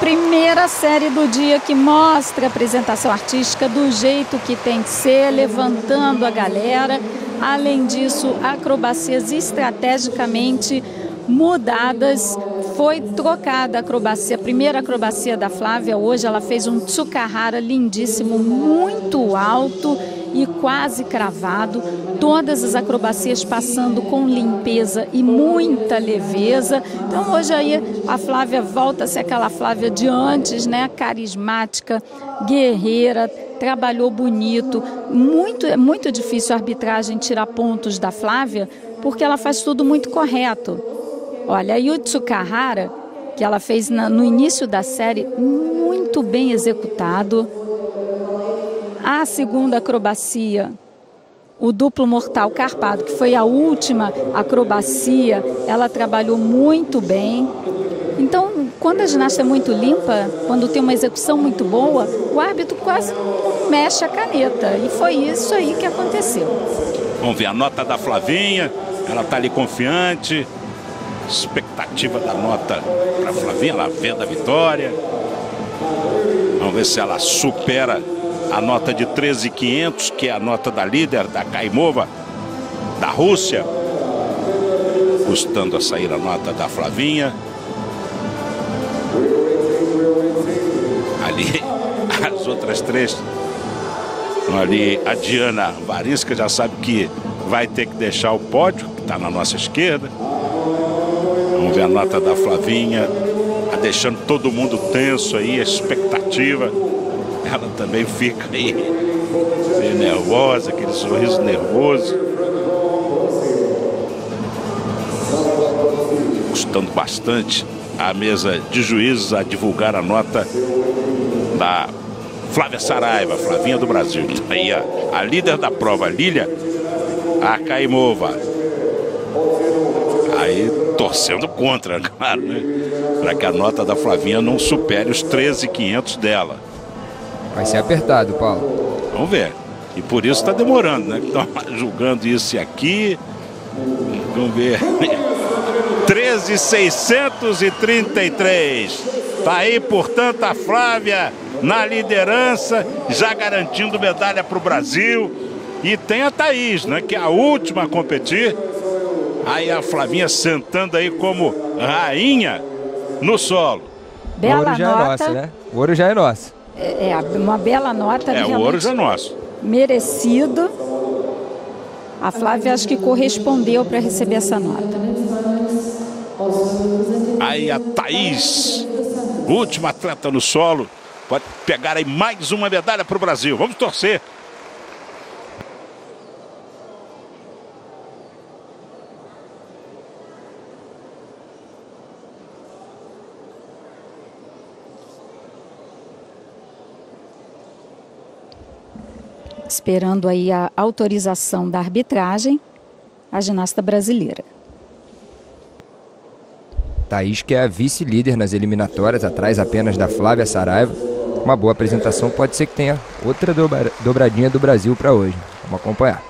Primeira série do dia que mostra a apresentação artística do jeito que tem que ser, levantando a galera. Além disso, acrobacias estrategicamente mudadas. Foi trocada a acrobacia, a primeira acrobacia da Flávia hoje, ela fez um tsukahara lindíssimo, muito alto e quase cravado, todas as acrobacias passando com limpeza e muita leveza. Então hoje aí a Flávia volta a ser aquela Flávia de antes, né? Carismática, guerreira, trabalhou bonito. Muito, é muito difícil a arbitragem tirar pontos da Flávia, porque ela faz tudo muito correto. Olha, a Yutsukahara, que ela fez na, no início da série, muito bem executado a segunda acrobacia, o duplo mortal carpado, que foi a última acrobacia, ela trabalhou muito bem. Então, quando a ginástica é muito limpa, quando tem uma execução muito boa, o árbitro quase mexe a caneta. E foi isso aí que aconteceu. Vamos ver a nota da Flavinha, ela está ali confiante. Expectativa da nota para Flavinha, ela vendo a vitória. Vamos ver se ela supera a nota de 13.500, que é a nota da líder, da Kaimova, da Rússia. Custando a sair a nota da Flavinha. Ali, as outras três. Ali, a Diana Varisca já sabe que vai ter que deixar o pódio, que está na nossa esquerda. Vamos ver a nota da Flavinha, tá deixando todo mundo tenso aí, a expectativa ela também fica aí meio nervosa, aquele sorriso nervoso. Custando bastante a mesa de juízes a divulgar a nota da Flávia Saraiva, Flavinha do Brasil. Aí a, a líder da prova, Lília Akaimova. Aí torcendo contra, claro, né? Para que a nota da Flavinha não supere os 13,500 dela. Vai ser apertado, Paulo. Vamos ver. E por isso está demorando, né? Estão julgando isso aqui. Vamos ver. 13,633. Está aí, portanto, a Flávia na liderança, já garantindo medalha para o Brasil. E tem a Thaís, né? Que é a última a competir. Aí a Flavinha sentando aí como rainha no solo. Bela o ouro já nota. é nosso, né? O ouro já é nosso. É, é uma bela nota. É, o ouro já é nosso. Merecido. A Flávia acho que correspondeu para receber essa nota. Aí a Thaís, última atleta no solo, pode pegar aí mais uma medalha para o Brasil. Vamos torcer. Esperando aí a autorização da arbitragem, a ginasta brasileira. Thaís, que é a vice-líder nas eliminatórias, atrás apenas da Flávia Saraiva. Uma boa apresentação, pode ser que tenha outra dobradinha do Brasil para hoje. Vamos acompanhar.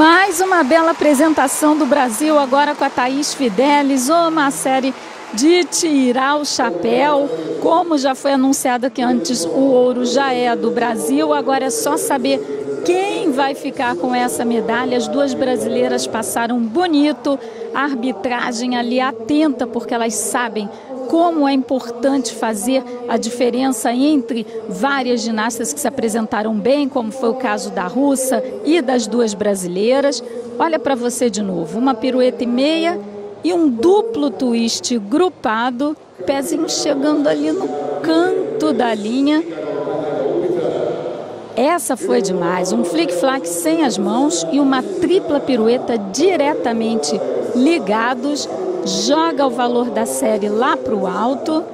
Mais uma bela apresentação do Brasil agora com a Thaís Fidelis, uma série de tirar o chapéu. Como já foi anunciado aqui antes, o ouro já é do Brasil, agora é só saber quem vai ficar com essa medalha. As duas brasileiras passaram bonito, a arbitragem ali atenta, porque elas sabem como é importante fazer a diferença entre várias ginastas que se apresentaram bem, como foi o caso da russa e das duas brasileiras. Olha para você de novo, uma pirueta e meia e um duplo twist grupado, pezinho chegando ali no canto da linha. Essa foi demais, um flick-flack sem as mãos e uma tripla pirueta diretamente ligados, joga o valor da série lá para o alto,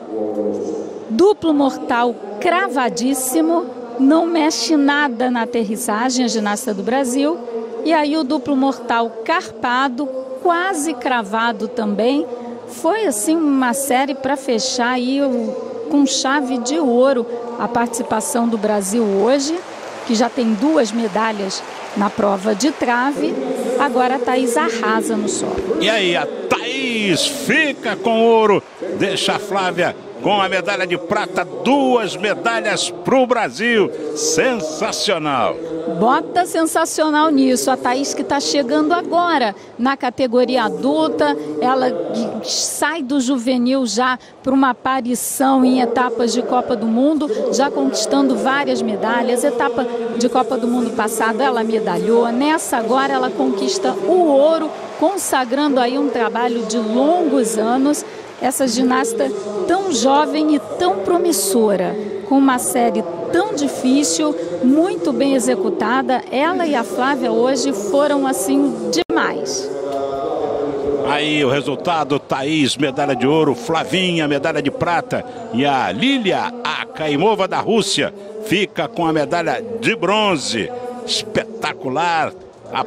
duplo mortal cravadíssimo, não mexe nada na aterrissagem, a ginasta do Brasil, e aí o duplo mortal carpado, quase cravado também. Foi assim uma série para fechar aí com chave de ouro a participação do Brasil hoje, que já tem duas medalhas na prova de trave. Agora a Thaís arrasa no solo. E aí, a Fica com ouro, deixa a Flávia com a medalha de prata, duas medalhas para o Brasil. Sensacional! Bota sensacional nisso. A Thaís que está chegando agora na categoria adulta, ela sai do juvenil já para uma aparição em etapas de Copa do Mundo, já conquistando várias medalhas. Etapa de Copa do Mundo passada ela medalhou, nessa agora ela conquista o ouro, consagrando aí um trabalho de longos anos essa ginasta tão jovem e tão promissora, com uma série tão difícil, muito bem executada. Ela e a Flávia hoje foram assim demais. Aí o resultado, Thaís, medalha de ouro, Flavinha, medalha de prata e a Lilia, a Caimova da Rússia, fica com a medalha de bronze. Espetacular. A